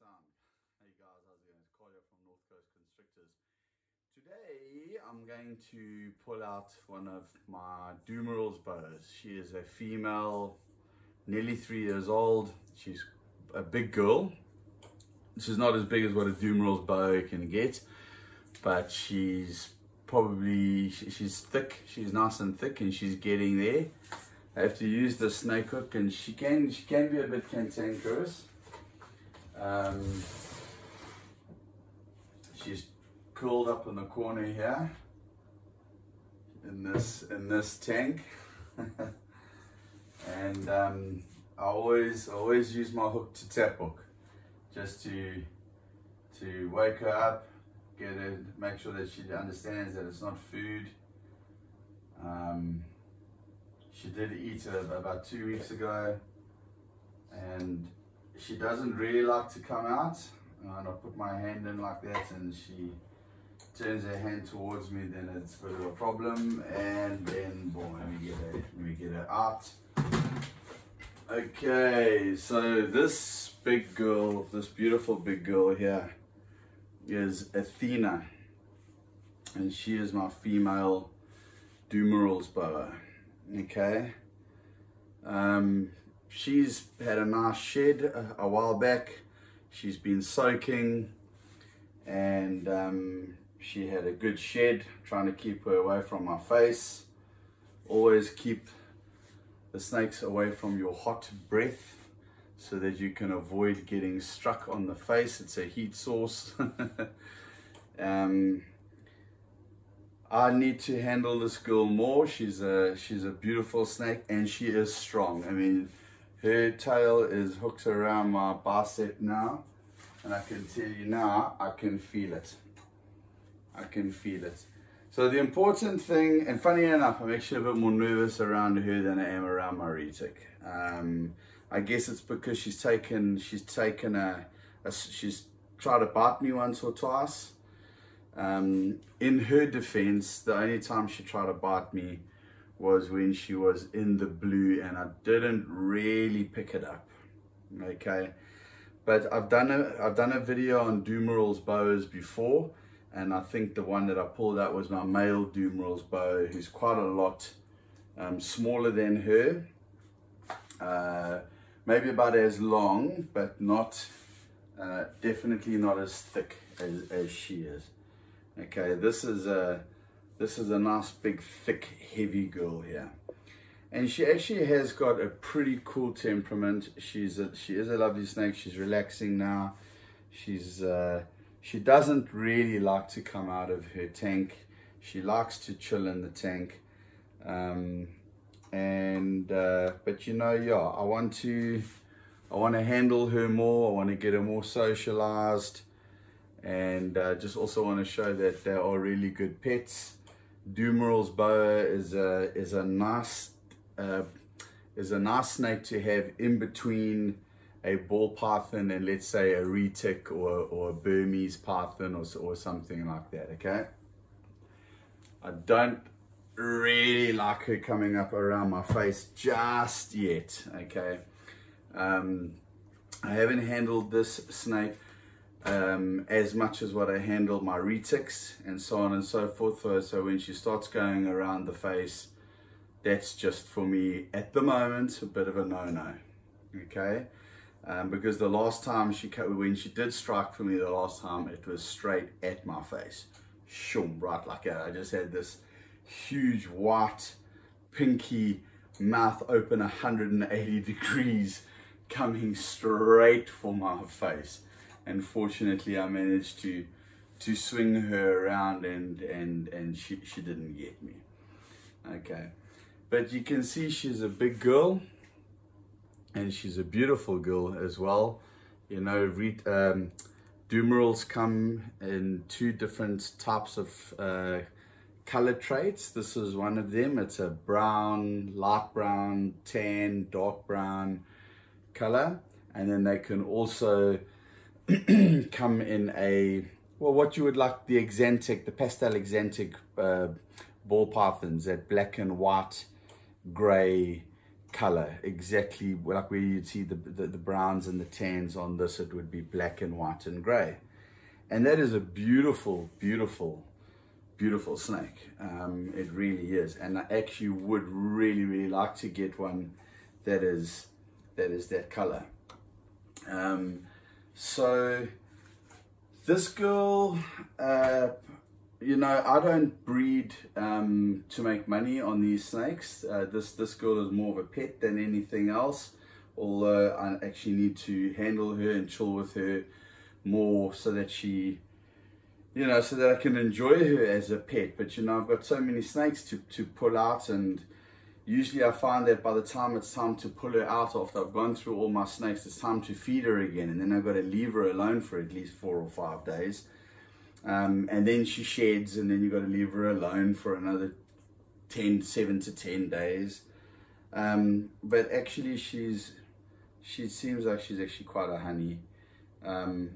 sound. Hey guys, how's it going? It's Cardio from North Coast Constrictors. Today I'm going to pull out one of my Dumeril's boas. She is a female, nearly three years old. She's a big girl. She's not as big as what a Dumeril's boa can get, but she's probably, she's thick. She's nice and thick and she's getting there. I have to use the snake hook and she can, she can be a bit cantankerous. Um, she's curled up in the corner here in this in this tank. And um, I always always use my hook to tap hook just to to wake her up get her make sure that she understands that it's not food. Um, she did eat about two weeks ago and she doesn't really like to come out and I put my hand in like that and she turns her hand towards me then it's a bit of a problem and then boom let me get her let me get her out. Okay so this big girl this beautiful big girl here is Athena and she is my female Dumeril's boa okay? Um she's had a nice shed a, a while back. She's been soaking and um, she had a good shed trying to keep her away from my face. Always keep the snakes away from your hot breath so that you can avoid getting struck on the face. It's a heat source. um, I need to handle this girl more. She's a she's a beautiful snake and she is strong. I mean, her tail is hooked around my bicep now. And I can tell you now, I can feel it. I can feel it. So the important thing, and funny enough, I'm actually a bit more nervous around her than I am around my retic. Um, I guess it's because she's taken, she's taken a, a, she's tried to bite me once or twice. Um, in her defense, the only time she tried to bite me was when she was in the blue and I didn't really pick it up. Okay. But I've done a I've done a video on Dumeril's boas before and I think the one that I pulled out was my male Dumeril's boa who's quite a lot um, smaller than her. Uh, maybe about as long but not uh, definitely not as thick as, as she is. Okay, this is a this is a nice big thick heavy girl here. And she actually has got a pretty cool temperament. She's a, she is a lovely snake. She's relaxing now. She's uh, she doesn't really like to come out of her tank. She likes to chill in the tank. Um, and uh, but you know yeah I want to I want to handle her more. I want to get her more socialized. And uh, just also want to show that they are really good pets Dumeril's boa is a is a nice uh, is a nice snake to have in between a ball python and let's say a retic or or a Burmese python or or something like that. Okay. I don't really like her coming up around my face just yet. Okay. Um, I haven't handled this snake um, as much as what I handle my retics and so on and so forth. So, so when she starts going around the face, that's just for me at the moment a bit of a no-no. Okay, um, because the last time she when she did strike for me the last time, it was straight at my face, shum, right like that. I just had this huge white, pinky mouth open 180 degrees coming straight for my face and fortunately I managed to to swing her around and and and she, she didn't get me okay but you can see she's a big girl and she's a beautiful girl as well you know read um Dumeril's come in two different types of uh, color traits. This is one of them. It's a brown, light brown, tan, dark brown color. And then they can also come in a, well, what you would like the Axanthic, the pastel Axanthic uh, ball pythons, that black and white, gray color, exactly like where you'd see the, the, the browns and the tans on this, it would be black and white and gray. And that is a beautiful, beautiful, beautiful snake. Um, it really is. And I actually would really, really like to get one that is that is that color. Um, so this girl, uh, you know, I don't breed um, to make money on these snakes. Uh, this this girl is more of a pet than anything else. Although I actually need to handle her and chill with her more so that she, you know, so that I can enjoy her as a pet. But you know, I've got so many snakes to to pull out, and usually I find that by the time it's time to pull her out after I've gone through all my snakes, it's time to feed her again, and then I've got to leave her alone for at least four or five days um, and then she sheds, and then you've got to leave her alone for another 10, 7 to 10 days. Um, but actually, she's she seems like she's actually quite a honey. Um,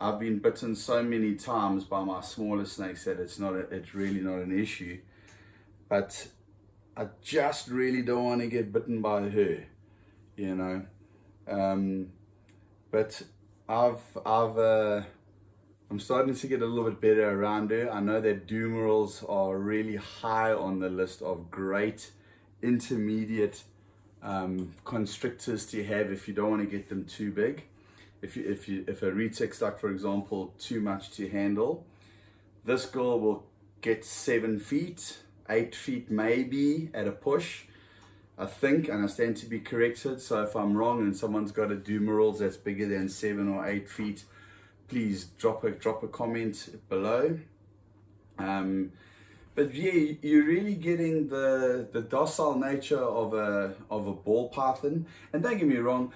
I've been bitten so many times by my smaller snakes that it's not a, it's really not an issue. But I just really don't want to get bitten by her, you know. Um, but I've I've uh, I'm starting to get a little bit better around her. I know that Dumerils are really high on the list of great intermediate um, constrictors to have if you don't want to get them too big. If you if you if a retic's like for example too much to handle, this girl will get seven feet, eight feet maybe at a push. I think, and I stand to be corrected. So if I'm wrong and someone's got a Dumerils that's bigger than seven or eight feet, please drop a drop a comment below. Um, but yeah, you're really getting the the docile nature of a of a ball python. And don't get me wrong,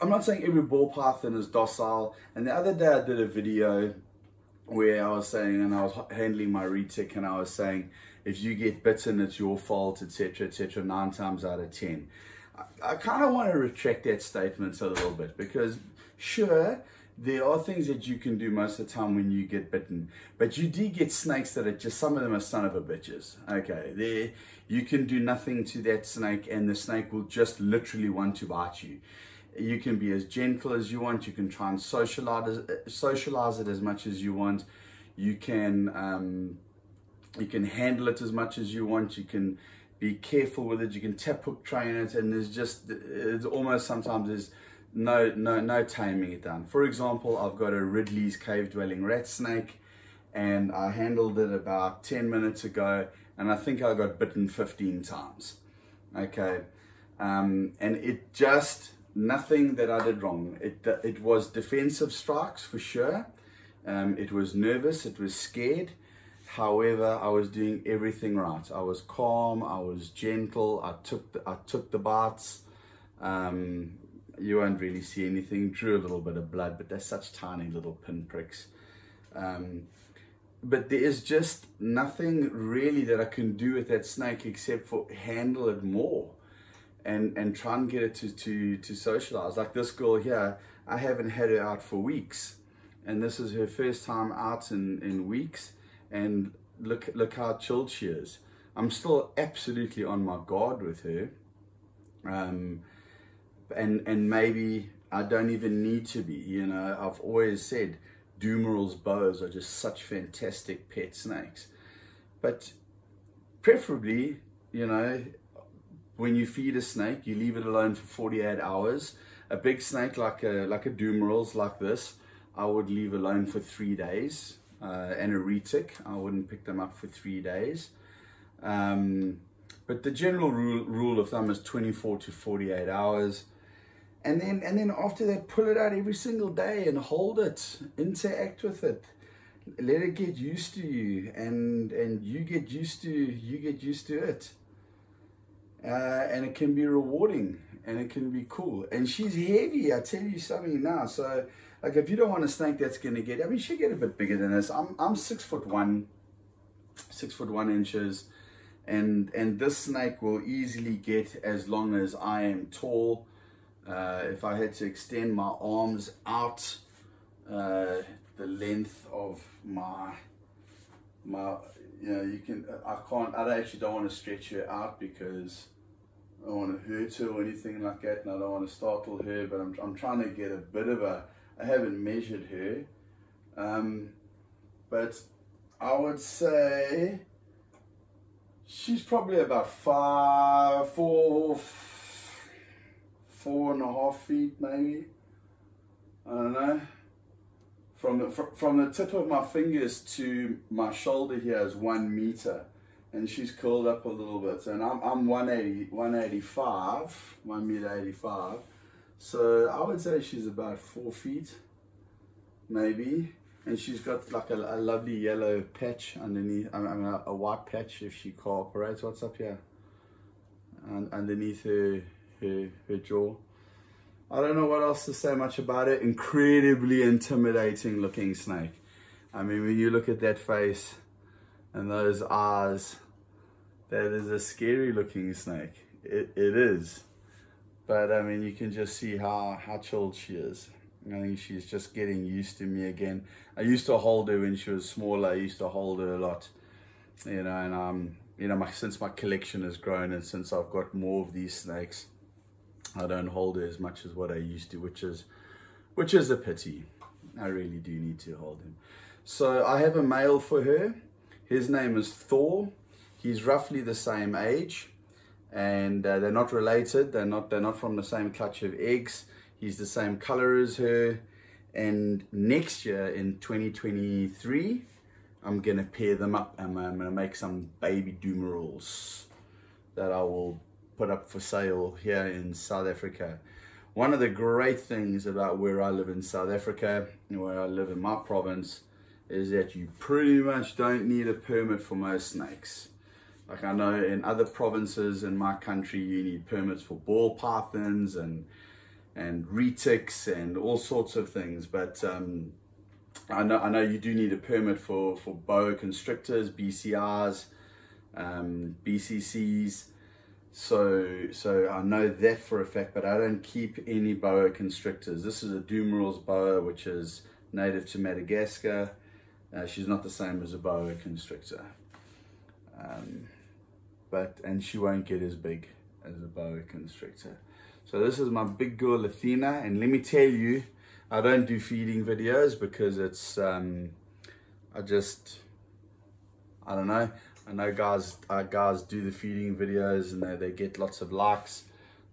I'm not saying every ball python is docile. And the other day I did a video where I was saying, and I was handling my retic, and I was saying, if you get bitten, it's your fault, etc., etc. Nine times out of ten. I, I kind of want to retract that statement a little bit because, sure, there are things that you can do most of the time when you get bitten, but you do get snakes that are just some of them are son of a bitches. Okay, there you can do nothing to that snake, and the snake will just literally want to bite you. You can be as gentle as you want. You can try and socialize socialize it as much as you want. You can um, you can handle it as much as you want. You can be careful with it. You can tap hook train it, and there's just it's almost sometimes there's no, no, no taming it down. For example, I've got a Ridley's cave dwelling rat snake and I handled it about 10 minutes ago and I think I got bitten 15 times. Okay. Um, and it just, nothing that I did wrong. It, it was defensive strikes for sure. Um, it was nervous, it was scared. However, I was doing everything right. I was calm, I was gentle, I took the, I took the bites. Um, you won't really see anything. Drew a little bit of blood, but they're such tiny little pinpricks. Um, but there is just nothing really that I can do with that snake except for handle it more and and try and get it to to to socialize. Like this girl here, I haven't had her out for weeks, and this is her first time out in in weeks. And look look how chilled she is. I'm still absolutely on my guard with her. Um, and and maybe I don't even need to be. You know, I've always said Dumeril's boas are just such fantastic pet snakes, but preferably, you know, when you feed a snake, you leave it alone for 48 hours. A big snake like a like a Dumeril's like this, I would leave alone for three days. Uh, and a retic, I wouldn't pick them up for three days. Um, but the general rule, rule of thumb is 24 to 48 hours and then and then after that pull it out every single day and hold it interact with it let it get used to you and and you get used to you get used to it uh, and it can be rewarding and it can be cool. And she's heavy i tell you something now. So like if you don't want a snake that's going to get i mean she get a bit bigger than this. I'm i'm six foot one six foot one inches. And and this snake will easily get as long as i am tall. Uh, if I had to extend my arms out uh, the length of my my you know you can I can't I actually don't want to stretch her out because I don't want to hurt her or anything like that, and I don't want to startle her, but I'm, I'm trying to get a bit of a, I haven't measured her, um, but I would say she's probably about five, four, four and a half feet maybe. I don't know. From the, from the tip of my fingers to my shoulder here is one meter and she's curled up a little bit. And I'm, I'm 180, 185, 1 meter 85. So I would say she's about four feet, maybe. And she's got like a, a lovely yellow patch underneath, I mean a, a, white patch if she cooperates. What's up here? And underneath her, her, her jaw. I don't know what else to say much about it. Incredibly intimidating looking snake. I mean, when you look at that face and those eyes, that is a scary looking snake. It, it is. But I mean, you can just see how, how chilled she is. I think she's just getting used to me again. I used to hold her when she was smaller. I used to hold her a lot, you know, and um, you know, my, since my collection has grown and since I've got more of these snakes, I don't hold her as much as what I used to, which is, which is a pity. I really do need to hold him. So I have a male for her. His name is Thor. He's roughly the same age and uh, they're not related. They're not, they're not from the same clutch of eggs. He's the same color as her. And next year in 2023, I'm going to pair them up and I'm going to make some baby Dumerils that I will put up for sale here in South Africa. One of the great things about where I live in South Africa, and where I live in my province, is that you pretty much don't need a permit for most snakes. Like I know in other provinces in my country, you need permits for ball pythons and and retics and all sorts of things. But um, I know I know you do need a permit for for boa constrictors, BCRs, um, BCCs. So so I know that for a fact, but I don't keep any boa constrictors. This is a Dumeril's boa, which is native to Madagascar. Uh, she's not the same as a boa constrictor. Um, but and she won't get as big as a boa constrictor. So this is my big girl Athena and let me tell you, I don't do feeding videos because it's, um, I just, I don't know. I know guys, uh, guys do the feeding videos and they, they get lots of likes.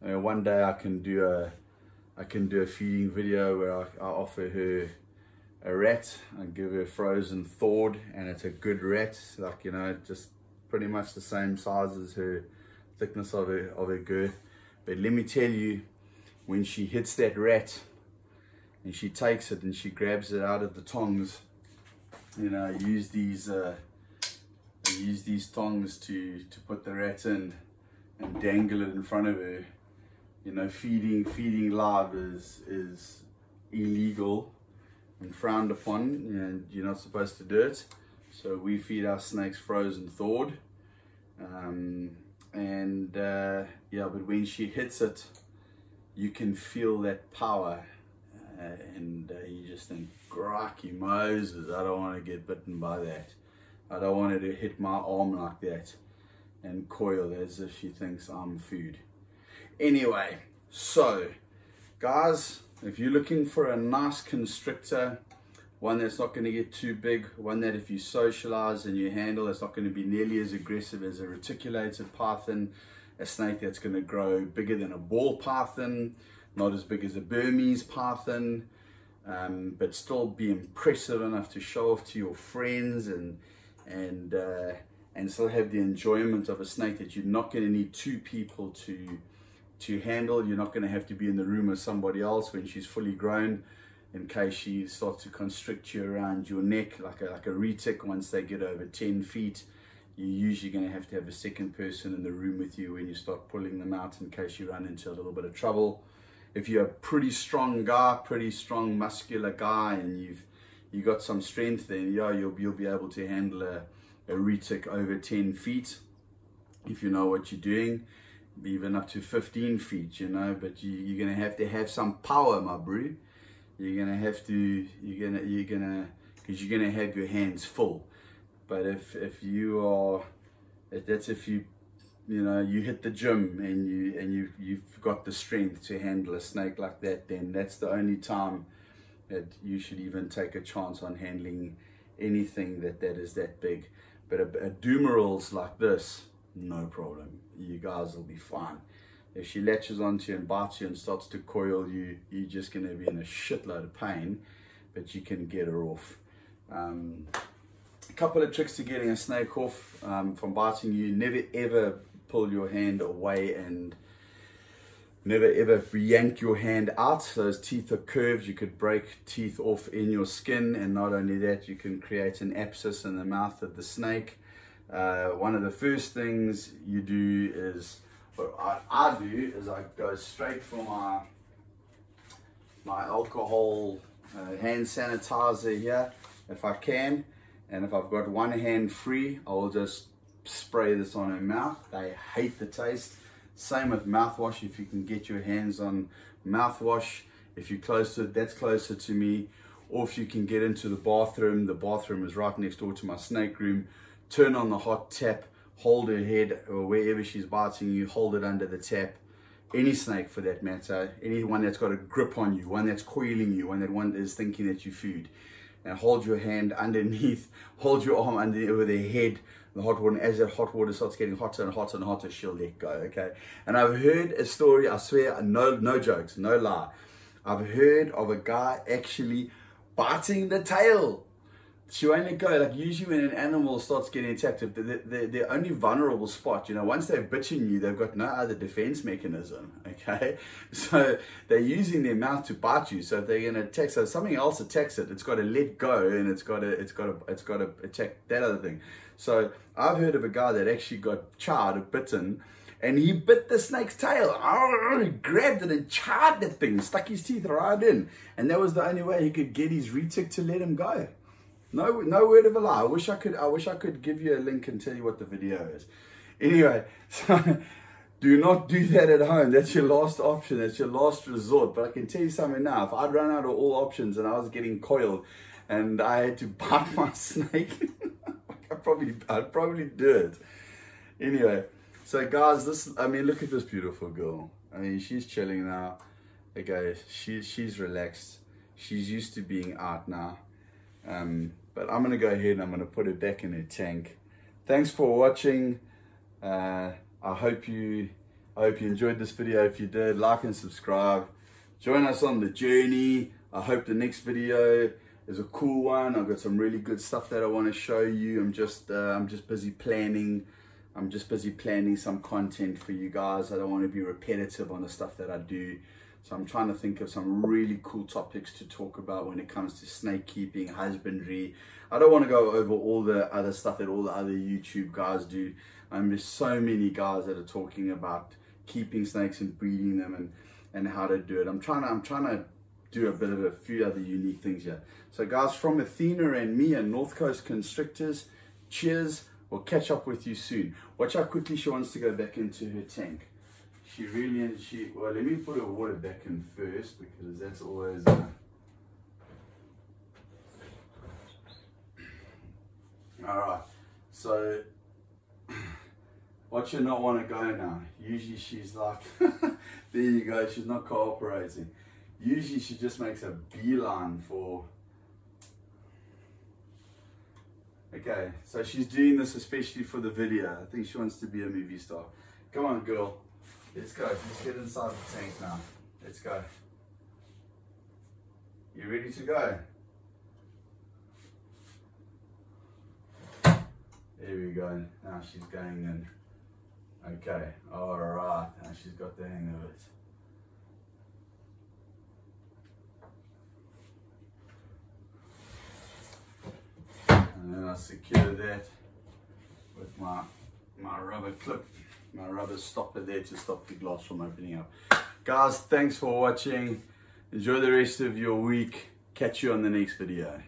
I mean, one day I can do a, I can do a feeding video where I, I offer her a rat and give her frozen thawed and it's a good rat, like, you know, just pretty much the same size as her thickness of her, of her girth. But let me tell you, when she hits that rat and she takes it and she grabs it out of the tongs, you know, I use these, uh, I use these tongs to, to put the rat in and dangle it in front of her. You know, feeding, feeding live is, is illegal and frowned upon and you're not supposed to do it. So we feed our snakes frozen thawed. Um, and uh, yeah, but when she hits it, you can feel that power. Uh, and uh, you just think, Rocky Moses, I don't want to get bitten by that. I don't want her to hit my arm like that and coil as if she thinks I'm food. Anyway, so guys, if you're looking for a nice constrictor, one that's not going to get too big, one that if you socialize and you handle, it's not going to be nearly as aggressive as a reticulated python, a snake that's going to grow bigger than a ball python, not as big as a Burmese python, um, but still be impressive enough to show off to your friends and and uh, and still have the enjoyment of a snake that you're not going to need two people to to handle. You're not going to have to be in the room with somebody else when she's fully grown in case she starts to constrict you around your neck like a, like a retic. Once they get over 10 feet you're usually going to have to have a second person in the room with you when you start pulling them out in case you run into a little bit of trouble. If you're a pretty strong guy pretty strong muscular guy and you've you got some strength then yeah you'll, you'll be able to handle a, a retic over 10 feet if you know what you're doing. Even up to 15 feet you know but you, you're going to have to have some power my brew you're gonna have to you're gonna you're gonna because you're gonna have your hands full. But if if you are if that's if you you know you hit the gym and you and you you've got the strength to handle a snake like that then that's the only time that you should even take a chance on handling anything that that is that big. But a, a Dumeril's like this no problem. You guys will be fine if she latches onto you and bites you and starts to coil you you're just going to be in a shitload of pain but you can get her off um, a couple of tricks to getting a snake off um, from biting you never ever pull your hand away and never ever yank your hand out. Those teeth are curved. You could break teeth off in your skin. And not only that, you can create an abscess in the mouth of the snake. Uh, one of the first things you do is, what I, I do is I go straight for my, my alcohol uh, hand sanitizer here, if I can. And if I've got one hand free, I will just spray this on her mouth. They hate the taste. Same with mouthwash. If you can get your hands on mouthwash, if you're close to it, that's closer to me. Or if you can get into the bathroom, the bathroom is right next door to my snake room. Turn on the hot tap, hold her head or wherever she's biting you, hold it under the tap. Any snake for that matter, anyone that's got a grip on you, one that's coiling you, one that one is thinking that you food. And hold your hand underneath, hold your arm under over their head, the hot water, and as that hot water starts getting hotter and hotter and hotter, she'll let go, okay? And I've heard a story, I swear, no, no jokes, no lie. I've heard of a guy actually biting the tail. She won't let go. Like usually when an animal starts getting attacked, the, the, their only vulnerable spot, you know, once they've bitten you, they've got no other defense mechanism, okay? So they're using their mouth to bite you. So if they're going to attack, so if something else attacks it, it's got to let go and it's got to, it's got to, it's got to attack that other thing. So I've heard of a guy that actually got charred, bitten, and he bit the snake's tail. Oh, he grabbed it and charred that thing, stuck his teeth right in. And that was the only way he could get his retic to let him go. No, no word of a lie. I wish I could. I wish I could give you a link and tell you what the video is. Anyway, so do not do that at home. That's your last option. That's your last resort. But I can tell you something now. If I'd run out of all options and I was getting coiled, and I had to bite my snake. I probably, I'd probably do it. Anyway, so guys, this, I mean, look at this beautiful girl. I mean, she's chilling now. Okay, she, she's relaxed. She's used to being out now. Um, but I'm gonna go ahead and I'm gonna put it back in her tank. Thanks for watching. Uh, I hope you, I hope you enjoyed this video. If you did, like and subscribe. Join us on the journey. I hope the next video is a cool one. I've got some really good stuff that I want to show you. I'm just uh, I'm just busy planning. I'm just busy planning some content for you guys. I don't want to be repetitive on the stuff that I do. So I'm trying to think of some really cool topics to talk about when it comes to snake keeping, husbandry. I don't want to go over all the other stuff that all the other YouTube guys do. Um, there's so many guys that are talking about keeping snakes and breeding them and, and how to do it. I'm trying to I'm trying to do a bit of a few other unique things here. So guys, from Athena and me and North Coast Constrictors, cheers. We'll catch up with you soon. Watch how quickly she wants to go back into her tank. She really, and she, well, let me put her water back in first because that's always, uh, all right. So, watch her not want to go now. Usually she's like, there you go, she's not cooperating. Usually she just makes a beeline for... Okay, so she's doing this especially for the video. I think she wants to be a movie star. Come on, girl. Let's go. Let's get inside the tank now. Let's go. You ready to go? There we go. Now she's going in. Okay. All right. Now she's got the hang of it. and then I secure that with my my rubber clip my rubber stopper there to stop the glass from opening up. Guys, thanks for watching. Enjoy the rest of your week. Catch you on the next video.